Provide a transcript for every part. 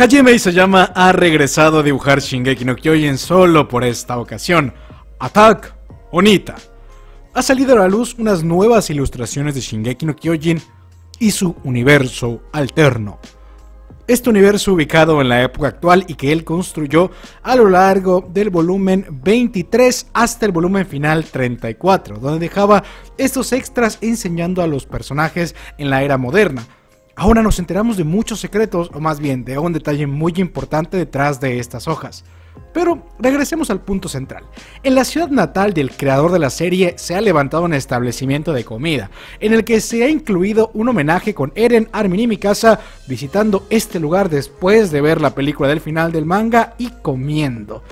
Hajime Isayama ha regresado a dibujar Shingeki no Kyojin solo por esta ocasión. Attack Onita. Ha salido a la luz unas nuevas ilustraciones de Shingeki no Kyojin y su universo alterno. Este universo ubicado en la época actual y que él construyó a lo largo del volumen 23 hasta el volumen final 34, donde dejaba estos extras enseñando a los personajes en la era moderna. Ahora nos enteramos de muchos secretos, o más bien de un detalle muy importante detrás de estas hojas. Pero regresemos al punto central. En la ciudad natal del creador de la serie se ha levantado un establecimiento de comida, en el que se ha incluido un homenaje con Eren, Armin y Mikasa visitando este lugar después de ver la película del final del manga y comiendo.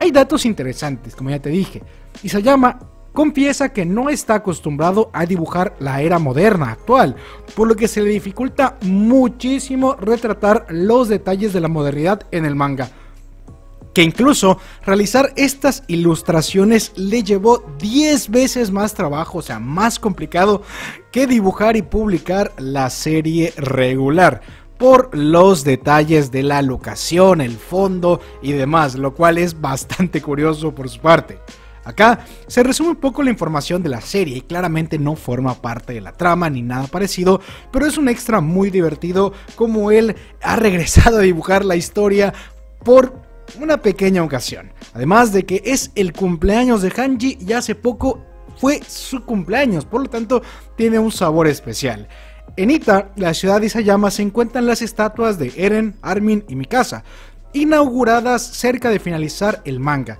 Hay datos interesantes, como ya te dije. Isayama confiesa que no está acostumbrado a dibujar la era moderna actual, por lo que se le dificulta muchísimo retratar los detalles de la modernidad en el manga que incluso realizar estas ilustraciones le llevó 10 veces más trabajo, o sea, más complicado que dibujar y publicar la serie regular por los detalles de la locación, el fondo y demás, lo cual es bastante curioso por su parte. Acá se resume un poco la información de la serie y claramente no forma parte de la trama ni nada parecido, pero es un extra muy divertido como él ha regresado a dibujar la historia por una pequeña ocasión. Además de que es el cumpleaños de Hanji y hace poco fue su cumpleaños, por lo tanto tiene un sabor especial. En Ita, la ciudad de Isayama, se encuentran las estatuas de Eren, Armin y Mikasa, inauguradas cerca de finalizar el manga.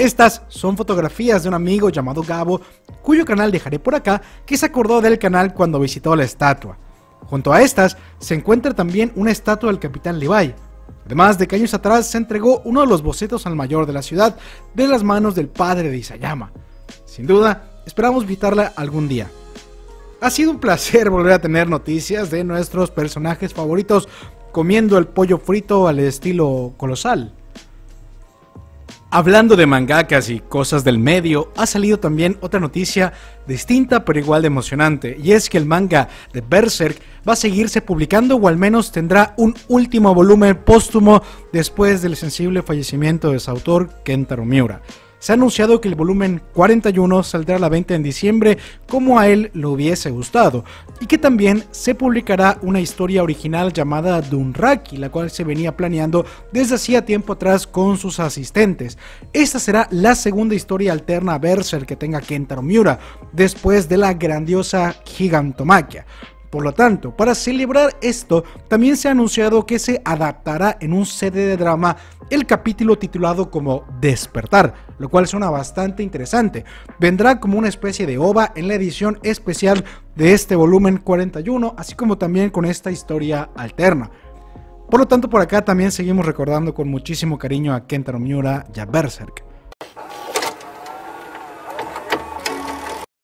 Estas son fotografías de un amigo llamado Gabo, cuyo canal dejaré por acá, que se acordó del canal cuando visitó la estatua. Junto a estas se encuentra también una estatua del capitán Levi, Además de que años atrás se entregó uno de los bocetos al mayor de la ciudad de las manos del padre de Isayama. Sin duda, esperamos visitarla algún día. Ha sido un placer volver a tener noticias de nuestros personajes favoritos comiendo el pollo frito al estilo colosal. Hablando de mangakas y cosas del medio, ha salido también otra noticia distinta pero igual de emocionante, y es que el manga de Berserk va a seguirse publicando o al menos tendrá un último volumen póstumo después del sensible fallecimiento de su autor Kentaro Miura se ha anunciado que el volumen 41 saldrá a la venta en diciembre como a él le hubiese gustado, y que también se publicará una historia original llamada Dunraki, la cual se venía planeando desde hacía tiempo atrás con sus asistentes. Esta será la segunda historia alterna a que tenga Kentaro Miura, después de la grandiosa Gigantomachia. Por lo tanto, para celebrar esto, también se ha anunciado que se adaptará en un CD de drama el capítulo titulado como Despertar, lo cual suena bastante interesante. Vendrá como una especie de ova en la edición especial de este volumen 41, así como también con esta historia alterna. Por lo tanto, por acá también seguimos recordando con muchísimo cariño a Kentaro Miura y a Berserk.